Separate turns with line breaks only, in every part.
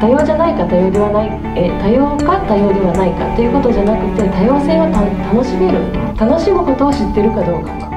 多様じゃないか多様ではないえ多様か多様ではないかということじゃなくて多様性を楽しめる楽しむことを知ってるかどうか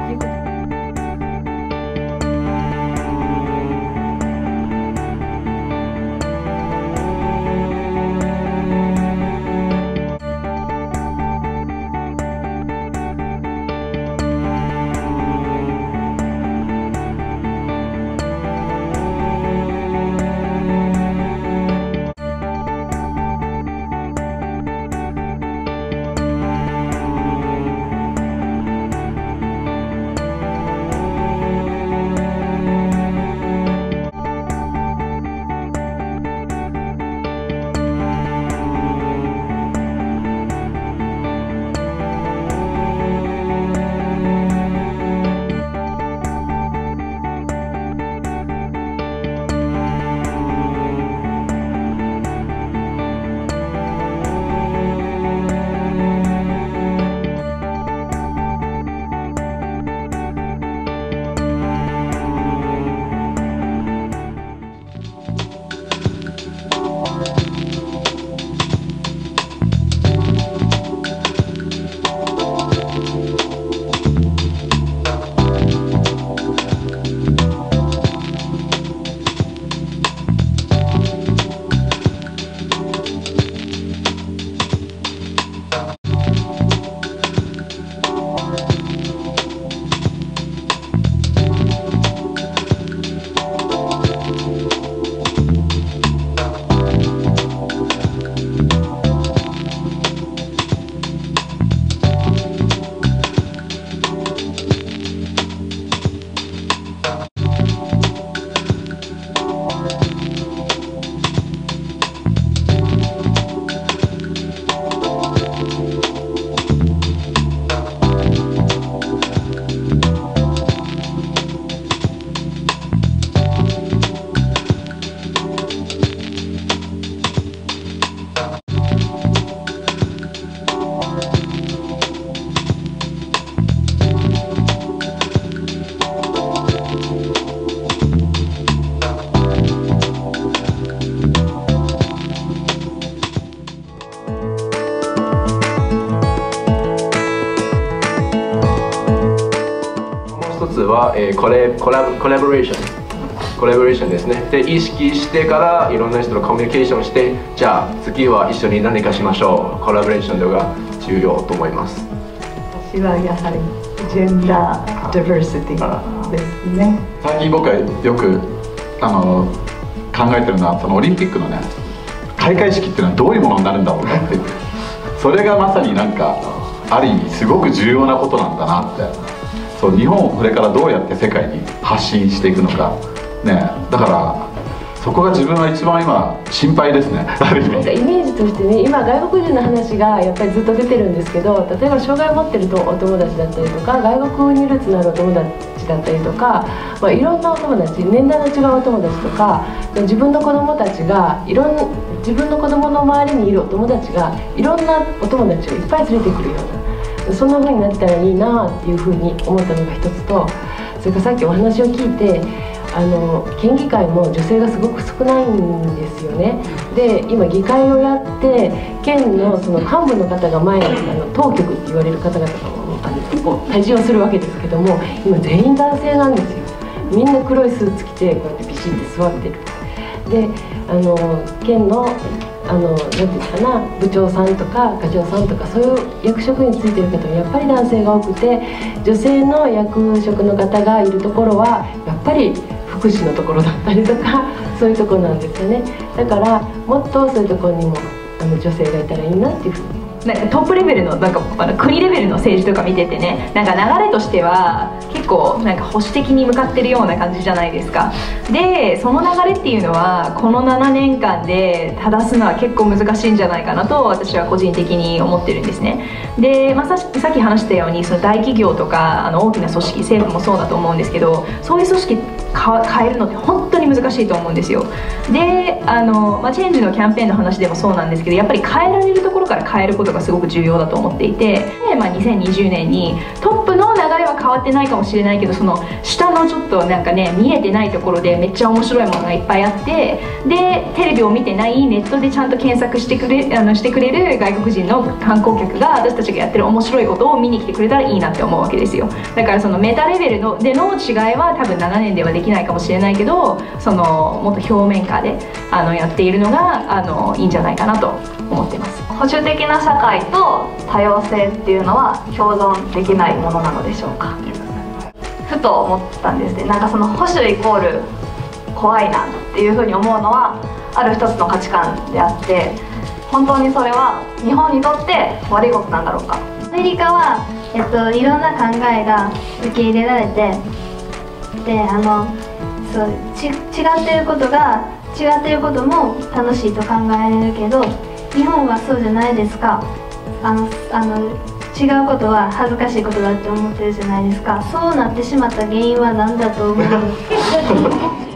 は、えー、コレコラコラボレーション。コラボレーションですね。で意識してからいろんな人とコミュニケーションしてじゃあ次は一緒に何かしましょう。コラボレーションが重要と思います。
私はやはりジェンダーディバーシティですね。
最近僕はよくあの考えてるのはそのオリンピックのね開会式っていうのはどういうものになるんだろうかってそれがまさになんかある意味すごく重要なことなんだなってそう日本をこれからどうやって世界に発信していくのか。ねだからそこが自分は一番今心配ですね。
イメージとしてね今外国人の話がやっぱりずっと出てるんですけど例えば障害を持ってるとお友達だったりとか外国にルーツのあるお友達だったりとか、まあ、いろんなお友達年代の違うお友達とか自分の子供たちがいろん自分の子供の周りにいるお友達がいろんなお友達をいっぱい連れてくるようなそんな風になったらいいなっていう風に思ったのが一つとそれからさっきお話を聞いてあの県議会も女性がすごく少ないんですよね。で今議会をやって県のその幹部の方が前にあの当局って言われる方々もあの対峙をするわけですけども今全員男性なんですよ。みんな黒いスーツ着てこうやってビシッて座ってる。であの県のあのなんていうかな部長さんとか課長さんとかそういう役職についてる方もやっぱり男性が多くて女性の役職の方がいるところはやっぱり福祉のところだったりとか そういうとこなんですよね。だからもっとそういうところにもあの女性がいたらいいなっていうふうに
なんかトップレベルのなんかあの国レベルの政治とか見ててねなんか流れとしては結構なんか保守的に向かってるような感じじゃないですか。でその流れっていうのはこの7年間で正すのは結構難しいんじゃないかなと私は個人的に思ってるんですね。で、まあ、ささっき話したようにその大企業とかあの大きな組織政府もそうだと思うんですけどそういう組織変えるのって本当に難しいと思うんですよ。であの、まあ、チェンジのキャンペーンの話でもそうなんですけどやっぱり変えられるところから変えることがすごく重要だと思っていてで、まあ、2020年にトップの流れは変わってないかもしれないけどその下のちょっとなんかね見えてないところでめっちゃ面白いものがいっぱいあってでテレビを見てないネットでちゃんと検索してくれあのしてくれる外国人の観光客が私たちがやってる面白いことを見に来てくれたらいいなって思うわけですよ。だからそのメタレベルのでの違いは多分7年ではできないかもしれないけどそのもっと表面下であのやっているのがあのいいんじゃないかなと思ってます。
保守的な社会と多様性っていうのは共存できないものなのでしょうか。ふと思ったんですね。なんかその保守イコール怖いなっていうふうに思うのはある一つの価値観であって本当にそれは日本にとって悪いことなんだろうか。
アメリカは、えっと、いろんな考えが受け入れられてであのそうち違ってることが違ってることも楽しいと考えれるけど日本はそうじゃないですか。あのあの違うことは恥ずかしいことだって思ってるじゃないですか。そうなってしまった原因は何だと思う？